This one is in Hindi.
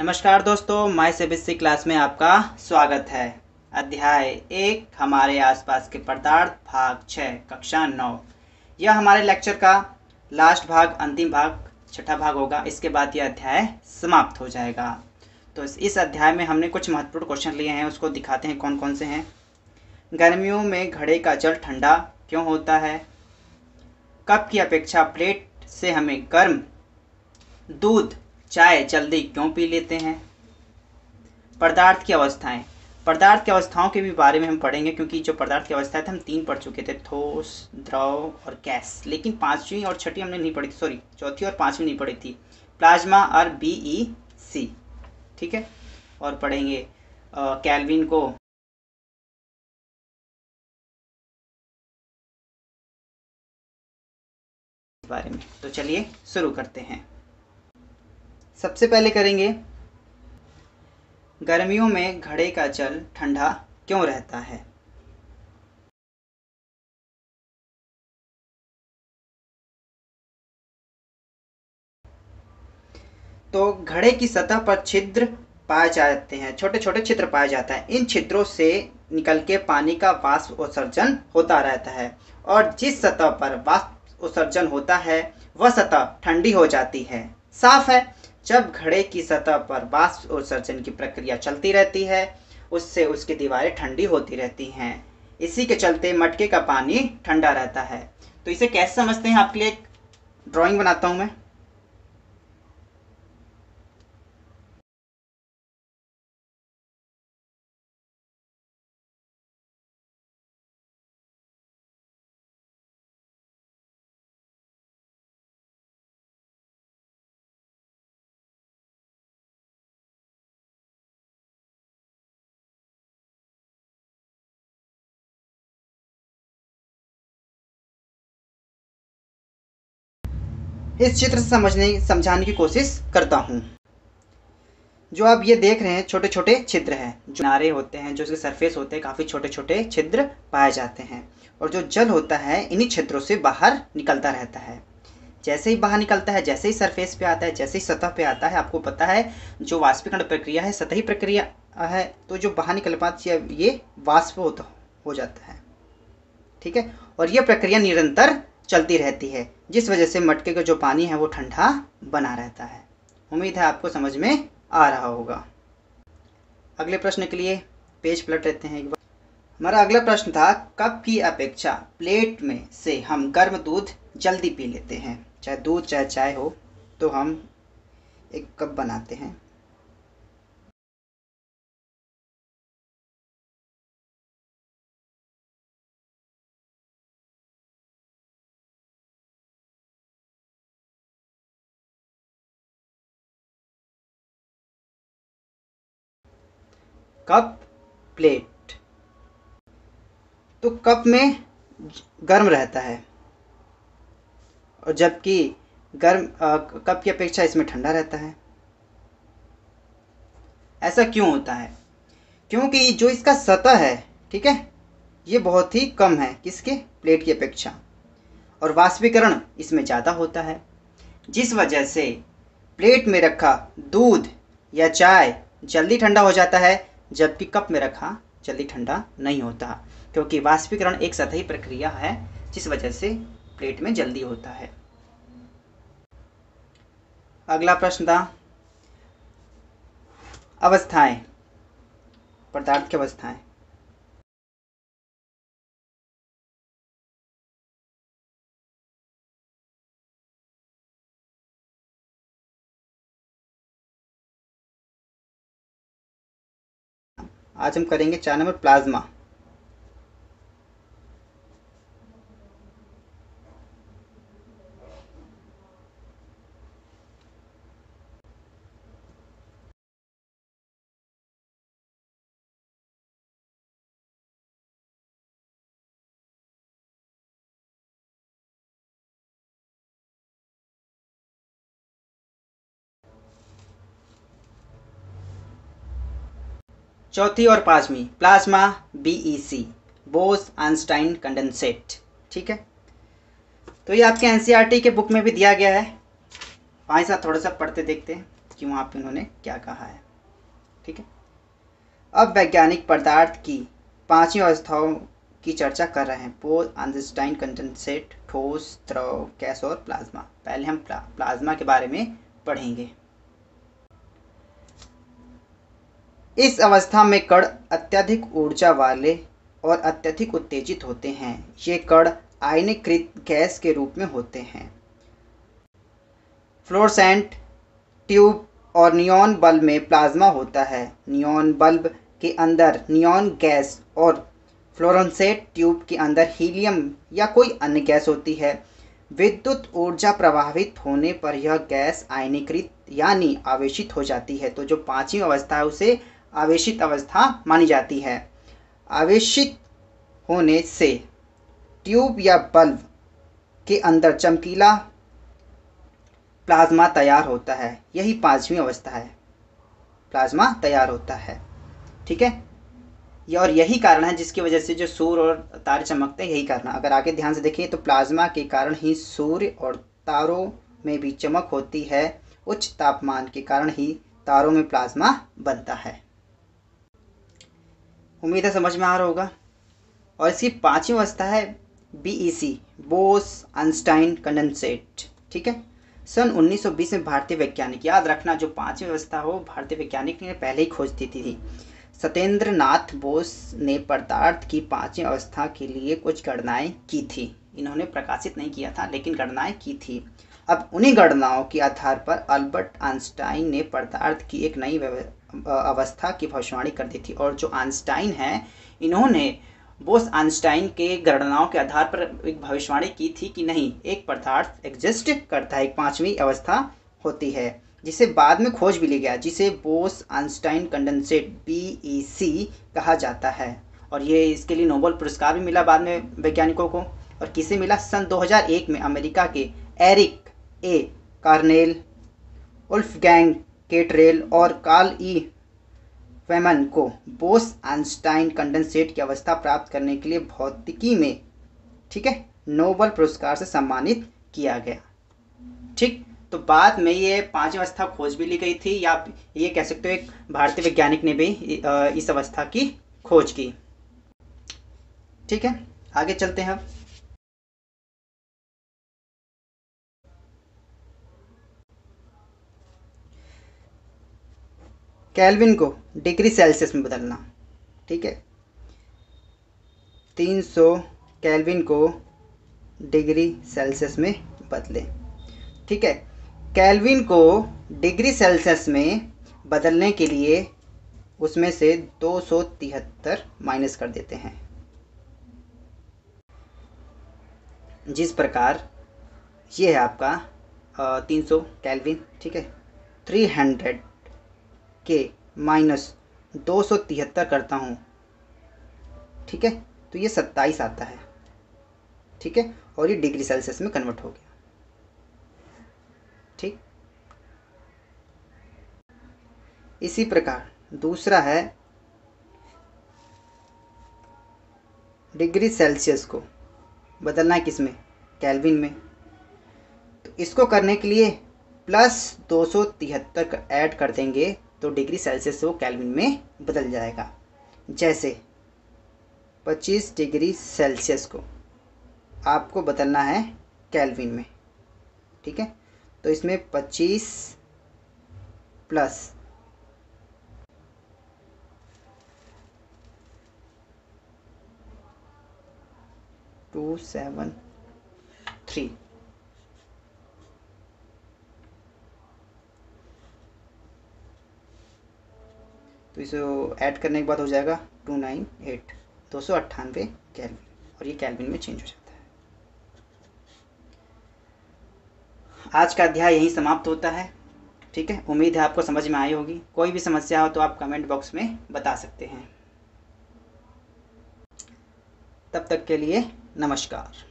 नमस्कार दोस्तों माई सीबीएसई क्लास में आपका स्वागत है। अध्याय एक हमारे आसपास के पदार्थ भाग छः कक्षा नौ। यह हमारे लेक्चर का लास्ट भाग अंतिम भाग छठा भाग होगा। इसके बाद यह अध्याय समाप्त हो जाएगा। तो इस, इस अध्याय में हमने कुछ महत्वपूर्ण क्वेश्चन लिए हैं उसको दिखाते हैं कौन कौन से हैं। गर्मियों में घड़े का जल ठंडा क्यों होता है? कप की अपेक्षा प्लेट से हमें गर्म दूध चाय जल्दी क्यों पी लेते हैं? पदार्थ की अवस्थाएँ। पदार्थ की अवस्थाओं के भी बारे में हम पढ़ेंगे, क्योंकि जो पदार्थ की अवस्थाएँ थे, हम तीन पढ़ चुके थे, ठोस, द्रव और गैस। लेकिन पांचवी और छठी हमने नहीं पढ़ी थी सॉरी चौथी और पांचवी नहीं पढ़ी थी। प्लाज्मा और बी ई सी ठीक है? और पढ़ेंगे कैलविन को। बारे में। तो चलिए, शुरू करते हैं। सबसे पहले करेंगे। गर्मियों में घड़े का जल ठंडा क्यों रहता है? तो घड़े की सतह पर छिद्र पाए जाते हैं छोटे छोटे छिद्र पाए जाते हैं। इन छिद्रों से निकल के पानी का वाष्प उत्सर्जन होता रहता है और जिस सतह पर वाष्प उत्सर्जन होता है, वह सतह ठंडी हो जाती है। साफ़ है? जब घड़े की सतह पर वाष्प उत्सर्जन की प्रक्रिया चलती रहती है, उससे उसकी दीवारें ठंडी होती रहती हैं। इसी के चलते मटके का पानी ठंडा रहता है। तो इसे कैसे समझते हैं आपके लिए? एक ड्राइंग बनाता हूँ मैं। इस चित्र से समझने, समझाने की कोशिश करता हूँ। जो आप ये देख रहे हैं छोटे छोटे छिद्र हैं। जो नारे होते हैं, जो उसके सरफेस होते हैं, काफ़ी छोटे छोटे छिद्र पाए जाते हैं। और जो जल होता है, इन्हीं छिद्रों से बाहर निकलता रहता है। जैसे ही बाहर निकलता है, जैसे ही सरफेस पे आता है, जैसे ही सतह पे आता है, आपको पता है, जो वाष्पीकरण प्रक्रिया है, सतही प्रक्रिया है तो जो बाहर निकल पाती है ये वाष्प होता, हो जाता है। ठीक है? और यह प्रक्रिया निरंतर चलती रहती है। जिस वजह से मटके का जो पानी है वो ठंडा बना रहता है। उम्मीद है आपको समझ में आ रहा होगा। अगले प्रश्न के लिए पेज पलट लेते हैं एक बार। हमारा अगला प्रश्न था, कप की अपेक्षा प्लेट में से हम गर्म दूध जल्दी पी लेते हैं। चाहे दूध चाहे चाय हो तो हम एक कप बनाते हैं। Cup plate. तो कप में गर्म रहता है। और जबकि गर्म कप की अपेक्षा इसमें ठंडा रहता है। ऐसा क्यों होता है? क्योंकि जो इसका सतह है, ठीक है, ये बहुत ही कम है किसके? प्लेट की अपेक्षा। और वाष्पीकरण इसमें ज़्यादा होता है। जिस वजह से प्लेट में रखा दूध या चाय जल्दी ठंडा हो जाता है जबकि कप में रखा, जल्दी ठंडा नहीं होता, क्योंकि वाष्पीकरण एक सतही प्रक्रिया है, जिस वजह से प्लेट में जल्दी होता है। अगला प्रश्न था, अवस्थाएँ, पदार्थ की अवस्थाएँ। आज हम करेंगे चार नंबर प्लाज्मा। चौथी और पांचवी plasma B E C Bose Einstein condensate ठीक है? तो ये आपके एनसीईआरटी के बुक में भी दिया गया है। वहाँ साहब थोड़ा सा पढ़ते देखते हैं कि वहाँ पे उन्होंने क्या कहा है ठीक है? अब वैज्ञानिक पदार्थ की पांचवी अवस्थाओं की चर्चा कर रहे हैं। पोल आइंस्टाइन कंडेंसेट ठोस द्रव गैस और प्लाज्मा। पहले हम प्ला, प्लाज्मा के बारे में पढ़ेंगे। इस अवस्था में कण अत्यधिक ऊर्जा वाले और अत्यधिक उत्तेजित होते हैं। ये कण आयनीकृत गैस के रूप में होते हैं। फ्लोरसेंट ट्यूब और नियॉन बल्ब में प्लाज्मा होता है। नियॉन बल्ब के अंदर नियॉन गैस और फ्लोरोसेंट ट्यूब के अंदर हीलियम या कोई अन्य गैस होती है। विद्युत ऊर्जा प्रभावित होने पर यह गैस आयनीकृत यानी आवेशित हो जाती है। तो जो पांचवी अवस्था है, उसे आवेशित अवस्था मानी जाती है। आवेशित होने से ट्यूब या बल्ब के अंदर चमकीला प्लाज्मा तैयार होता है। यही पांचवी अवस्था है। प्लाज्मा तैयार होता है। ठीक है? और यही कारण है जिसकी वजह से जो सूर्य और तारे चमकते हैं, यही कारण अगर आगे ध्यान से देखें तो प्लाज्मा के कारण ही सूर्य और तारों में भी चमक होती है। उच्च तापमान के कारण ही तारों में प्लाज्मा बनता है। उम्मीद है समझ में आ रहा होगा। और इसकी पांचवी अवस्था है B E C Bose Einstein condensate ठीक है? सन 1920 में भारतीय वैज्ञानिक, याद रखना जो पांचवी अवस्था हो, भारतीय वैज्ञानिक ने पहले ही खोज दी थी। सत्येंद्र नाथ बोस ने पदार्थ की पांचवी अवस्था के लिए कुछ गणनाएँ की थी। इन्होंने प्रकाशित नहीं किया था, लेकिन गणनाएँ की थी। अब उन्हीं गणनाओं के आधार पर अल्बर्ट आइंस्टाइन ने पदार्थ की एक नई अवस्था की भविष्यवाणी कर दी थी। और जो आइंस्टाइन है, इन्होंने बोस आइंस्टाइन के गणनाओं के आधार पर एक भविष्यवाणी की थी कि नहीं, एक पदार्थ एग्जिस्ट करता है, एक पांचवी अवस्था होती है, जिसे बाद में खोज भी लिया गया, जिसे बोस आइंस्टाइन कंडेंसेट बीईसी कहा जाता है। और ये इसके लिए नोबल पुरस्कार भी मिला बाद में वैज्ञानिकों को। और किसे मिला? सन 2001 में अमेरिका के Eric A. Cornell Wolfgang Ketterle और कार्ल ई. फेमन को बोस आइंस्टाइन कंडेंसेट की अवस्था प्राप्त करने के लिए भौतिकी में, ठीक है, नोबल पुरस्कार से सम्मानित किया गया। ठीक तो बाद में ये पाँच अवस्था खोज भी ली गई थी, या ये कह सकते हो एक भारतीय वैज्ञानिक ने भी इस अवस्था की खोज की। ठीक है, आगे चलते हैं कैलविन को डिग्री सेल्सियस में बदलना। ठीक है? 300 कैलविन को डिग्री सेल्सियस में बदलें। ठीक है? कैलविन को डिग्री सेल्सियस में बदलने के लिए उसमें से दो सौ तिहत्तर माइनस कर देते हैं। जिस प्रकार ये है आपका तीन सौ कैलविन ठीक है? थ्री हंड्रेड के माइनस दो सौ तिहत्तर करता हूँ। ठीक है? तो ये सत्ताईस आता है। ठीक है? और ये डिग्री सेल्सियस में कन्वर्ट हो गया। ठीक? इसी प्रकार, दूसरा है डिग्री सेल्सियस को बदलना है किसमें कैलविन में। तो इसको करने के लिए प्लस दो सौ तिहत्तर ऐड कर देंगे। तो डिग्री सेल्सियस वो कैलविन में बदल जाएगा। जैसे 25 डिग्री सेल्सियस को आपको बदलना है कैलविन में, ठीक है? तो इसमें 25 प्लस टू सेवन थ्री तो इसे ऐड करने के बाद हो जाएगा टू नाइन एट दो सौ अट्ठानवे कैलविन और ये कैलविन में चेंज हो जाता है। आज का अध्याय यहीं समाप्त होता है। ठीक है? उम्मीद है आपको समझ में आई होगी। कोई भी समस्या हो तो आप कमेंट बॉक्स में बता सकते हैं। तब तक के लिए नमस्कार।